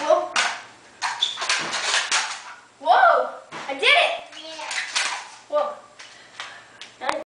Whoa. Whoa! I did it! Yeah. Whoa.